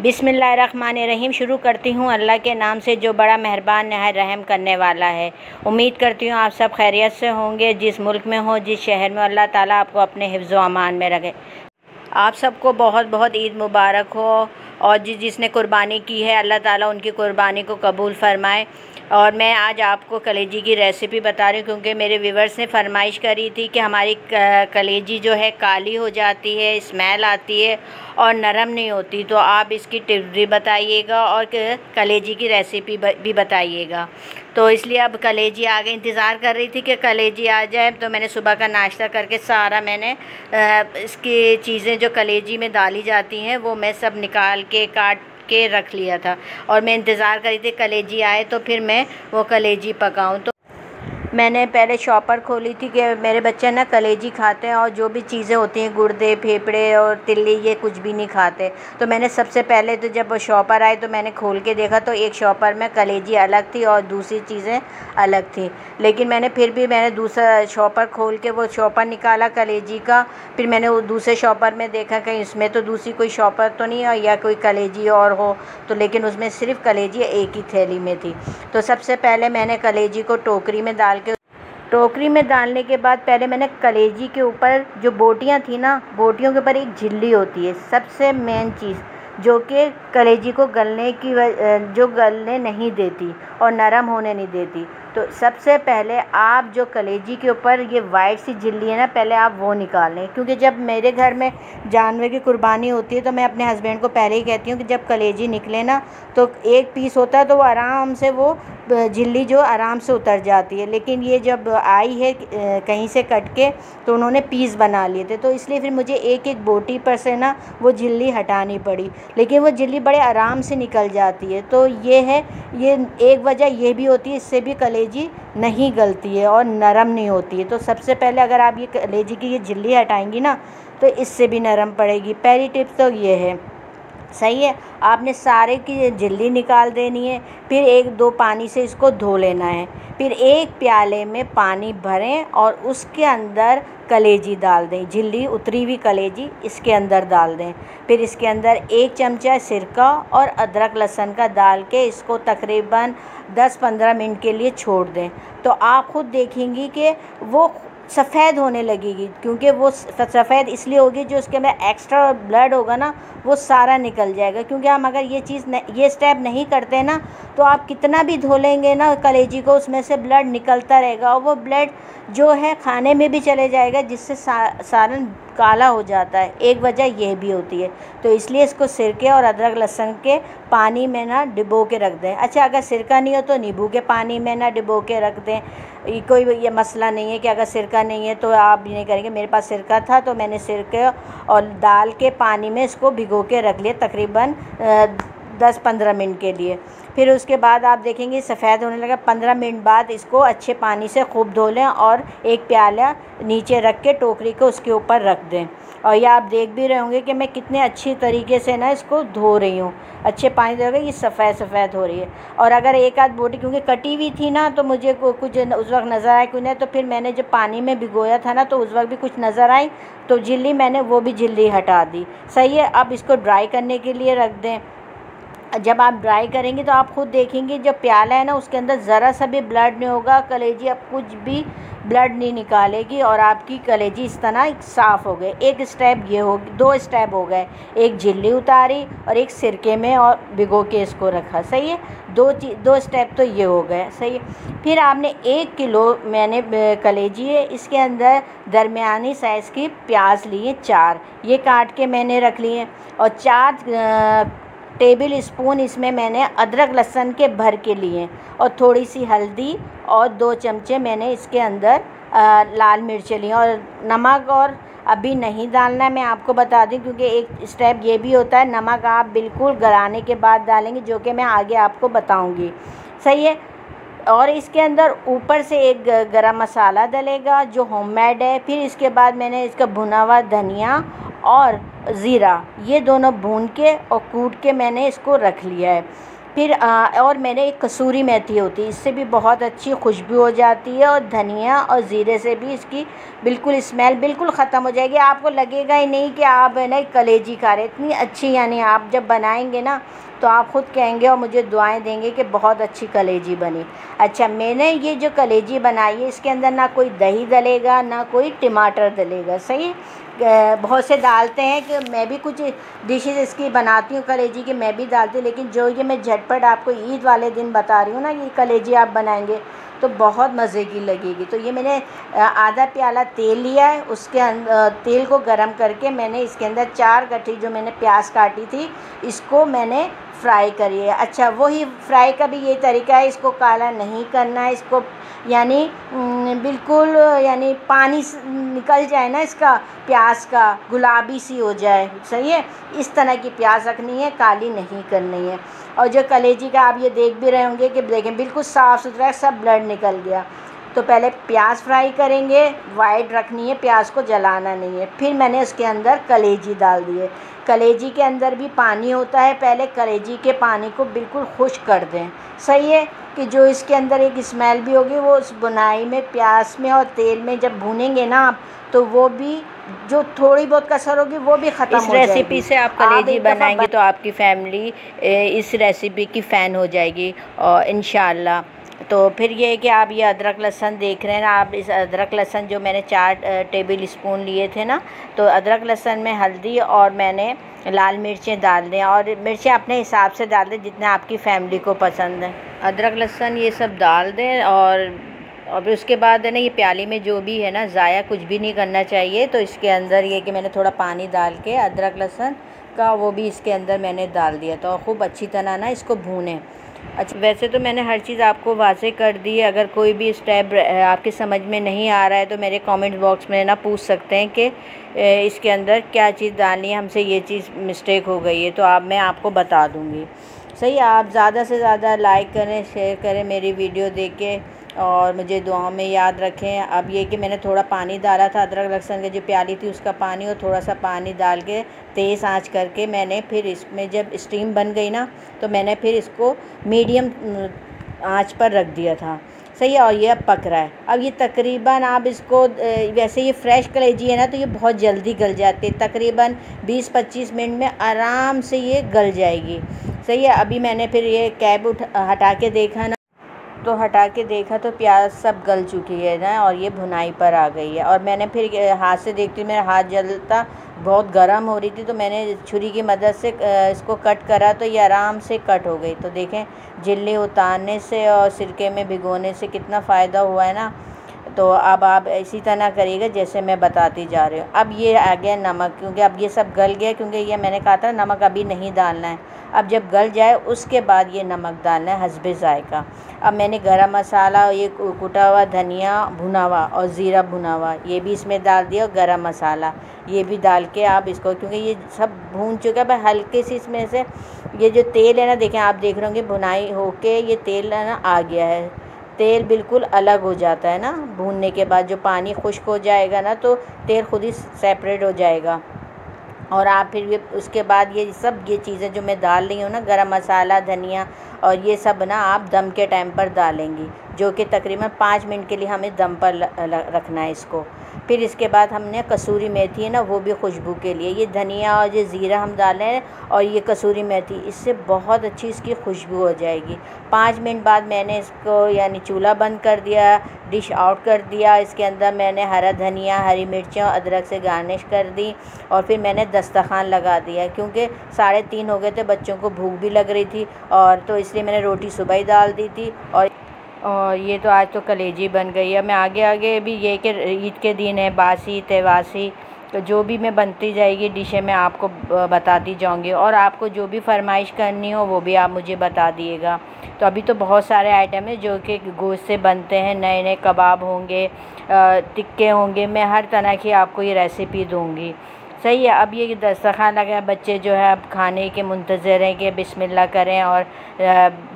बिसमीम शुरू करती हूँ अल्लाह के नाम से, जो बड़ा मेहरबान नहाय रहम करने वाला है। उम्मीद करती हूँ आप सब खैरियत से होंगे, जिस मुल्क में हो, जिस शहर में। अल्लाह ताला आपको अपने हिफ्ज़ अमान में रखे। आप सबको बहुत बहुत ईद मुबारक हो। और जिस जिसने कुर्बानी की है, अल्लाह ताला उनकी कुर्बानी को कबूल फ़रमाए। और मैं आज आपको कलेजी की रेसिपी बता रही हूँ, क्योंकि मेरे व्यूवर्स ने फरमाइश करी थी कि हमारी कलेजी जो है काली हो जाती है स्मेल आती है और नरम नहीं होती। तो आप इसकी टिप्स भी बताइएगा और कलेजी की रेसिपी भी बताइएगा। तो इसलिए अब कलेजी आ इंतज़ार कर रही थी कि कलेजी आ जाए तो मैंने सुबह का नाश्ता करके सारा मैंने इसकी चीज़ें जो कलेजी में डाली जाती हैं, वो मैं सब निकाल के काट के रख लिया था। और मैं इंतज़ार करी थी, कलेजी आए तो फिर मैं वो कलेजी पकाऊँ। तो मैंने पहले शॉपर खोली थी कि मेरे बच्चे ना कलेजी खाते हैं और जो भी चीज़ें होती हैं, गुर्दे, फेफड़े और तिल्ली, ये कुछ भी नहीं खाते। तो मैंने सबसे पहले तो जब शॉपर आए तो मैंने खोल के देखा तो एक शॉपर में कलेजी अलग थी और दूसरी चीज़ें अलग थी। लेकिन मैंने फिर भी मैंने दूसरा शॉपर खोल के वो शॉपर निकाला कलेजी का। फिर मैंने वो दूसरे शॉपर में देखा कहीं उसमें तो दूसरी कोई शॉपर तो नहीं है या कोई कलेजी और हो तो लेकिन उसमें सिर्फ़ कलेजी एक ही थैली में थी। तो सबसे पहले मैंने कलेजी को टोकरी में डाल टोकरी में डालने के बाद पहले मैंने कलेजी के ऊपर जो बोटियाँ थी ना, बोटियों के ऊपर एक झिल्ली होती है, सबसे मेन चीज़, जो कि कलेजी को गलने की जो गलने नहीं देती और नरम होने नहीं देती। तो सबसे पहले आप जो कलेजी के ऊपर ये वाइट सी झिल्ली है ना, पहले आप वो निकाल लें। क्योंकि जब मेरे घर में जानवर की कुर्बानी होती है तो मैं अपने हस्बैंड को पहले ही कहती हूँ कि जब कलेजी निकले ना तो एक पीस होता है तो वो आराम से वो झिल्ली जो आराम से उतर जाती है। लेकिन ये जब आई है कहीं से कट के तो उन्होंने पीस बना लिए थे। तो इसलिए फिर मुझे एक एक बोटी पर से ना, वो झिल्ली हटानी पड़ी। लेकिन वो झिल्ली बड़े आराम से निकल जाती है। तो ये है, ये एक वजह ये भी होती है, इससे भी कलेजी कलेजी नहीं गलती है और नरम नहीं होती है। तो सबसे पहले अगर आप ये कलेजी की ये झिल्ली हटाएँगी ना तो इससे भी नरम पड़ेगी। पहली टिप्स तो ये है सही है, आपने सारे की झिल्ली निकाल देनी है, फिर एक दो पानी से इसको धो लेना है, फिर एक प्याले में पानी भरें और उसके अंदर कलेजी डाल दें, झिल्ली उतरी हुई कलेजी इसके अंदर डाल दें, फिर इसके अंदर एक चमचा सिरका और अदरक लहसुन का डाल के इसको तकरीबन 10-15 मिनट के लिए छोड़ दें तो आप ख़ुद देखेंगी कि वो सफ़ेद होने लगेगी, क्योंकि वो सफ़ेद इसलिए होगी जो उसके अंदर एक्स्ट्रा ब्लड होगा ना, वो सारा निकल जाएगा। क्योंकि हम अगर ये चीज़ ये स्टेप नहीं करते ना तो आप कितना भी धो लेंगे ना कलेजी को उसमें से ब्लड निकलता रहेगा और वो ब्लड जो है खाने में भी चले जाएगा जिससे सा, सारन काला हो जाता है। एक वजह यह भी होती है। तो इसलिए इसको सिरके और अदरक लहसुन के पानी में ना डिबो के रख दें। अच्छा अगर सिरका नहीं हो तो नींबू के पानी में ना डिबो के रख दें। कोई ये मसला नहीं है कि अगर सिरका नहीं है तो आप नहीं करेंगे। मेरे पास सिरका था तो मैंने सिरके और दाल के पानी में इसको भिगो के रख लिया तकरीबन दस पंद्रह मिनट के लिए। फिर उसके बाद आप देखेंगे सफ़ेद होने लगा। पंद्रह मिनट बाद इसको अच्छे पानी से खूब धो लें और एक प्याला नीचे रख के टोकरी को उसके ऊपर रख दें। और ये आप देख भी रहे होंगे कि मैं कितने अच्छी तरीके से ना इसको धो रही हूँ। अच्छे पानी दोगे ये सफ़ेद सफ़ेद हो रही है। और अगर एक आध बोटी, क्योंकि कटी हुई थी ना तो मुझे कुछ उस वक्त नज़र आया क्यों नहीं तो फिर मैंने जब पानी में भिगोया था ना तो उस वक्त भी कुछ नज़र आई तो झिल्ली मैंने, वो भी झिल्ली हटा दी। सही है, अब इसको ड्राई करने के लिए रख दें। जब आप ड्राई करेंगे तो आप खुद देखेंगे जो प्याला है ना, उसके अंदर ज़रा सा भी ब्लड नहीं होगा, कलेजी अब कुछ भी ब्लड नहीं निकालेगी और आपकी कलेजी इस तरह साफ़ हो गए। एक स्टेप ये हो, दो स्टेप हो गए। एक झिल्ली उतारी और एक सिरके में और भिगो के इसको रखा। सही है? दो दो स्टेप तो ये हो गए। सही है? फिर आपने एक किलो मैंने कलेजी है, इसके अंदर दरमियानी साइज़ की प्याज लिए चार। ये काट के मैंने रख लिए और चार टेबल स्पून इसमें मैंने अदरक लहसुन के भर के लिए और थोड़ी सी हल्दी और दो चमचे मैंने इसके अंदर आ, लाल मिर्च ली। और नमक और अभी नहीं डालना मैं आपको बता दूँ क्योंकि एक स्टेप ये भी होता है नमक आप बिल्कुल गलाने के बाद डालेंगे जो कि मैं आगे आपको बताऊँगी। सही है? और इसके अंदर ऊपर से एक गरम मसाला डलेगा जो होममेड है। फिर इसके बाद मैंने इसका भुना हुआ धनिया और ज़ीरा। ये दोनों भून के और कूट के मैंने इसको रख लिया है। फिर आ, और मैंने एक कसूरी मेथी होती है इससे भी बहुत अच्छी खुशबू हो जाती है और धनिया और ज़ीरे से भी इसकी बिल्कुल स्मेल बिल्कुल ख़त्म हो जाएगी। आपको लगेगा ही नहीं कि आप है ना कलेजी खा रहे इतनी अच्छी यानी आप जब बनाएँगे ना तो आप ख़ुद कहेंगे और मुझे दुआएँ देंगे कि बहुत अच्छी कलेजी बनी। अच्छा मैंने ये जो कलेजी बनाई है इसके अंदर ना कोई दही डलेगा ना कोई टमाटर डलेगा सही? बहुत से डालते हैं कि मैं भी कुछ डिशेस इसकी बनाती हूँ, कलेजी की मैं भी डालती हूँ, लेकिन जो ये मैं झटपट आपको ईद वाले दिन बता रही हूँ ना ये कलेजी आप बनाएँगे तो बहुत मज़े की लगेगी। तो ये मैंने आधा प्याला तेल लिया है, उसके तेल को गरम करके मैंने इसके अंदर चार गठी जो मैंने प्याज काटी थी, इसको मैंने फ्राई करिए। अच्छा वही फ्राई का भी ये तरीका है, इसको काला नहीं करना है इसको यानी बिल्कुल यानी पानी निकल जाए ना इसका, प्याज का, गुलाबी सी हो जाए। सही है? इस तरह की प्याज रखनी है, काली नहीं करनी है। और जो कलेजी का आप ये देख भी रहे होंगे कि देखें, बिल्कुल साफ़ सुथरा है, सब ब्लड निकल गया। तो पहले प्याज फ्राई करेंगे, वाइट रखनी है, प्याज को जलाना नहीं है। फिर मैंने उसके अंदर कलेजी डाल दिए। कलेजी के अंदर भी पानी होता है पहले कलेजी के पानी को बिल्कुल खुश कर दें। सही है कि जो इसके अंदर एक स्मेल भी होगी वो उस बुनाई में प्याज में और तेल में जब भूनेंगे ना आप तो वो भी जो थोड़ी बहुत कसर होगी वो भी ख़त्म इस रेसिपी से आप कलेजी आप बनाएँगे तो आपकी फैमिली इस रेसिपी की फ़ैन हो जाएगी और इन तो फिर ये है कि आप ये अदरक लहसन देख रहे हैं ना, आप इस अदरक लहसन जो मैंने चार टेबल स्पून लिए थे ना तो अदरक लहसन में हल्दी और मैंने लाल मिर्चें डाल दें और मिर्चें अपने हिसाब से डाल दें जितना आपकी फैमिली को पसंद है। अदरक लहसन ये सब डाल दें और और फिर उसके बाद है ना, ये प्याली में जो भी है ना, ज़ाया कुछ भी नहीं करना चाहिए तो इसके अंदर ये कि मैंने थोड़ा पानी डाल के अदरक लहसन का वो भी इसके अंदर मैंने डाल दिया। तो खूब अच्छी तरह ना इसको भूनें। अच्छा वैसे तो मैंने हर चीज़ आपको वाजे कर दी है। अगर कोई भी स्टेप आपके समझ में नहीं आ रहा है तो मेरे कमेंट बॉक्स में ना पूछ सकते हैं कि इसके अंदर क्या चीज़ डालनी है, हमसे ये चीज़ मिस्टेक हो गई है तो आप, मैं आपको बता दूँगी। सही आप ज़्यादा से ज़्यादा लाइक करें, शेयर करें मेरी वीडियो देखें और मुझे दुआओं में याद रखें। अब ये कि मैंने थोड़ा पानी डाला था, अदरक लहसुन की जो प्याली थी, उसका पानी और थोड़ा सा पानी डाल के तेज़ आँच करके मैंने फिर इसमें जब स्टीम बन गई ना तो मैंने फिर इसको मीडियम आँच पर रख दिया था। सही है, और ये अब पक रहा है। अब ये तकरीबन आप इसको वैसे ये फ़्रेश कलेजी है ना तो ये बहुत जल्दी गल जाती है। तकरीबन 20-25 मिनट में आराम से ये गल जाएगी। सही है, अभी मैंने फिर ये कैब उठ, हटा के देखा ना। तो हटा के देखा तो प्याज सब गल चुकी है ना, और ये भुनाई पर आ गई है। और मैंने फिर हाथ से देखती मेरा हाथ जलता बहुत गर्म हो रही थी तो मैंने छुरी की मदद से इसको कट करा तो ये आराम से कट हो गई। तो देखें झिल्ली उतारने से और सिरके में भिगोने से कितना फ़ायदा हुआ है ना। तो अब आप इसी तरह करिएगा जैसे मैं बताती जा रही हूँ। अब ये आ गया नमक, क्योंकि अब ये सब गल गया, क्योंकि ये मैंने कहा था नमक अभी नहीं डालना है। अब जब गल जाए, उसके बाद ये नमक डालना है हसब ज़ायका। अब मैंने गरम मसाला ये कुटा हुआ धनिया भुना हुआ और ज़ीरा भुना हुआ ये भी इसमें डाल दिया और गरम मसाला, ये भी डाल के आप इसको, क्योंकि ये सब भून चुका है। हल्के से इसमें से ये जो तेल है ना, देखें आप देख रहे होंगे भुनाई होके ये तेल ना, आ गया है। तेल बिल्कुल अलग हो जाता है ना। भूनने के बाद जो पानी खुश्क हो जाएगा ना तो तेल खुद ही सेपरेट हो जाएगा। और आप फिर ये, उसके बाद ये सब, ये चीज़ें जो मैं डाल रही हूँ ना, गरम मसाला, धनिया और ये सब ना आप दम के टाइम पर डालेंगी। जो कि तकरीबन पाँच मिनट के लिए हमें दम पर रखना है इसको। फिर इसके बाद हमने कसूरी मेथी है ना, वो भी खुशबू के लिए। ये धनिया और ये ज़ीरा हम डालें और ये कसूरी मेथी, इससे बहुत अच्छी इसकी खुशबू हो जाएगी। पाँच मिनट बाद मैंने इसको, यानी चूल्हा बंद कर दिया, डिश आउट कर दिया। इसके अंदर मैंने हरा धनिया, हरी मिर्चें और अदरक से गार्निश कर दी और फिर मैंने दस्तखान लगा दिया। क्योंकि साढ़े तीन हो गए थे, बच्चों को भूख भी लग रही थी और तो इसलिए मैंने रोटी सुबह ही डाल दी थी और और ये तो आज तो कलेजी बन गई है। मैं आगे आगे भी ये कि, ईद के दिन है, बासी तेवासी तो जो भी मैं बनती जाएगी डिशें मैं आपको बताती जाऊँगी। और आपको जो भी फरमाइश करनी हो, वो भी आप मुझे बता दिएगा। तो अभी तो बहुत सारे आइटम हैं जो कि गोश्त से बनते हैं नए नए कबाब होंगे टिक्के होंगे। मैं हर तरह की आपको ये रेसिपी दूँगी। सही है, अब ये दस्तरखान लगा बच्चे जो है, अब खाने के मुंतज़र हैं कि बिस्मिल्लाह करें और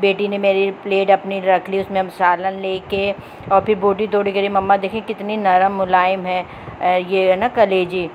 बेटी ने मेरी प्लेट अपनी रख ली, उसमें हम सालन लेके और फिर बोटी तोड़ी करी, मम्मा देखें कितनी नरम मुलायम है ये है ना कलेजी,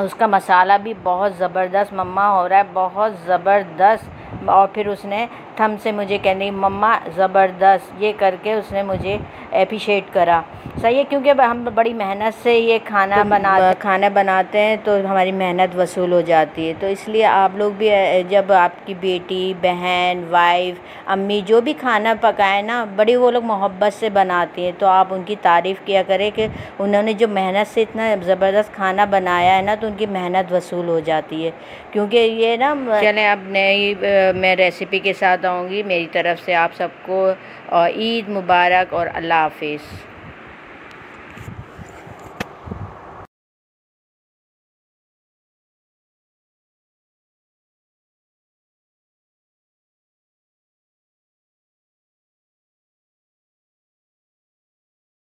उसका मसाला भी बहुत ज़बरदस्त, मम्मा हो रहा है, बहुत ज़बरदस्त, और फिर उसने थम से मुझे कहने मम्मा ज़बरदस्त। ये करके उसने मुझे अप्रिशिएट करा। सही है क्योंकि हम बड़ी मेहनत से ये खाना तो बना खाना बनाते हैं तो हमारी मेहनत वसूल हो जाती है। तो इसलिए आप लोग भी जब आपकी बेटी बहन वाइफ अम्मी जो भी खाना पकाए ना बड़ी वो लोग मोहब्बत से बनाती हैं। तो आप उनकी तारीफ़ किया करें कि उन्होंने जो मेहनत से इतना ज़बरदस्त खाना बनाया है ना तो उनकी मेहनत वसूल हो जाती है। क्योंकि ये ना चलें अब नई मैं रेसिपी के साथ आऊँगी मेरी तरफ़ से आप सबको ईद मुबारक और अल्लाह हाफिज़।